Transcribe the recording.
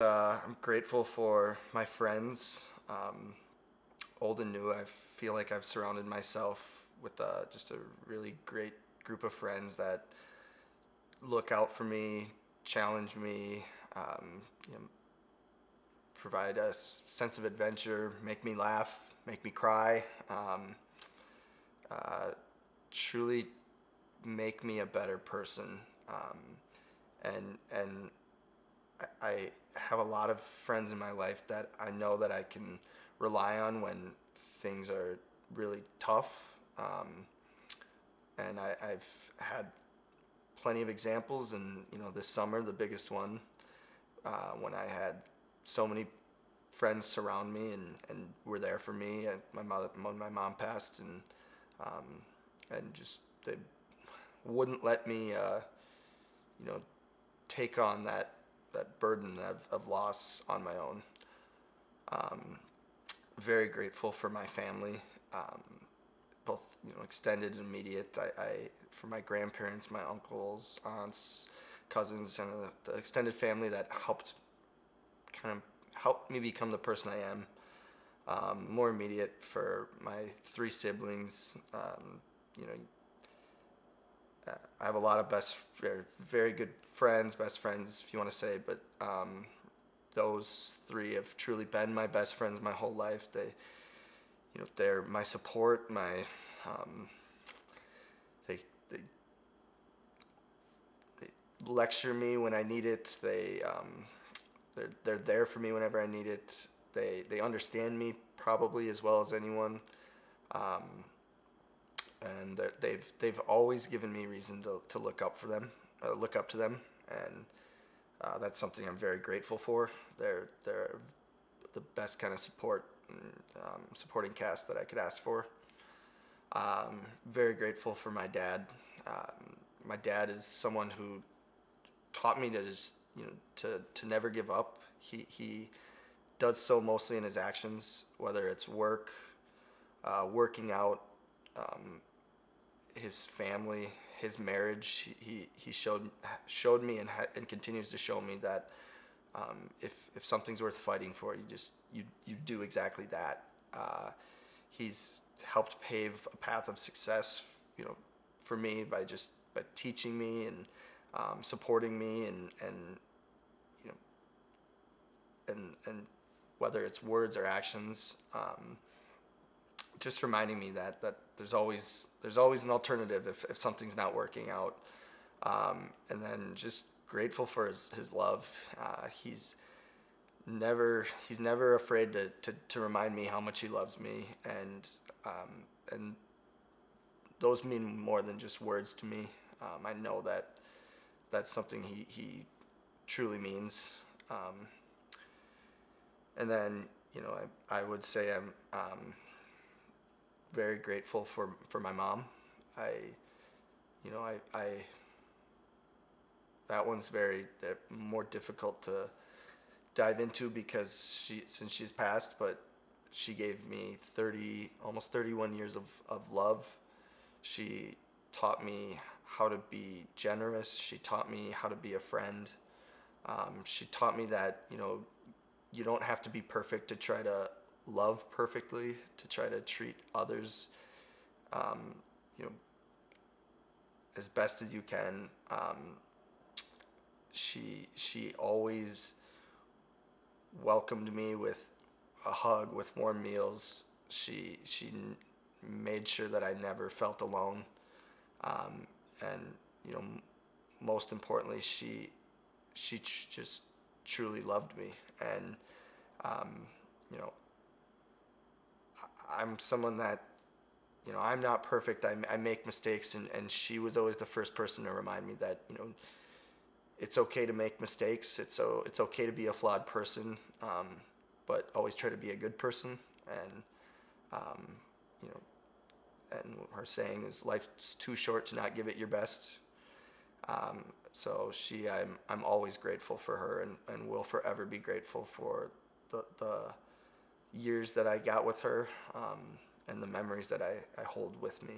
Uh, I'm grateful for my friends, um, old and new. I feel like I've surrounded myself with uh, just a really great group of friends that look out for me, challenge me, um, you know, provide a sense of adventure, make me laugh, make me cry, um, uh, truly make me a better person. Um, and and I have a lot of friends in my life that I know that I can rely on when things are really tough. Um, and I, I've had plenty of examples, and you know, this summer, the biggest one, uh, when I had so many friends surround me and, and were there for me. And my mother, when my mom passed, and um, and just they wouldn't let me, uh, you know, take on that that burden of, of loss on my own. Um, very grateful for my family, um, both you know extended and immediate. I, I, for my grandparents, my uncles, aunts, cousins, and the, extended family that helped kind of helped me become the person I am. Um, more immediate for my three siblings. Um, you know, I have a lot of best, very good friends, best friends, if you want to say, but um, those three have truly been my best friends my whole life. They, you know, they're my support, my, um, they, they, they lecture me when I need it. They, um, they're, they're there for me whenever I need it. They, they understand me probably as well as anyone. Um, and they've they've always given me reason to, to look up for them, uh, look up to them, and uh, that's something I'm very grateful for. They're they're the best kind of support um, supporting cast that I could ask for. Um, very grateful for my dad. Um, my dad is someone who taught me to just you know to to never give up. He he does so mostly in his actions, whether it's work, uh, working out, um, his family, his marriage. He he showed showed me and and continues to show me that um, if if something's worth fighting for, you just you you do exactly that. Uh, he's helped pave a path of success, you know, for me by just by teaching me and um, supporting me and and you know and and whether it's words or actions. Um, just reminding me that that there's always there's always an alternative if, if something's not working out. Um, and then just grateful for his, his love. Uh, he's never he's never afraid to, to, to remind me how much he loves me and um, and those mean more than just words to me. Um, I know that that's something he, he truly means. Um, and then you know I, I would say I'm um, very grateful for for my mom. I, you know, I, I that one's very more difficult to dive into because she since she's passed, but she gave me 30 almost 31 years of, of love. She taught me how to be generous. She taught me how to be a friend. Um, she taught me that you know you don't have to be perfect to try to love perfectly, to try to treat others, um, you know, as best as you can. Um, she she always welcomed me with a hug, with warm meals. She she made sure that I never felt alone, um, and you know, most importantly, she she just truly loved me, and um, you know, I'm someone that, you know, I'm not perfect. I, I make mistakes, and, and she was always the first person to remind me that, you know, it's okay to make mistakes. It's so it's okay to be a flawed person, um, but always try to be a good person. And um, you know, and her saying is, "Life's too short to not give it your best." Um, so she, I'm I'm always grateful for her, and, and will forever be grateful for the the years that I got with her um, and the memories that I, I hold with me.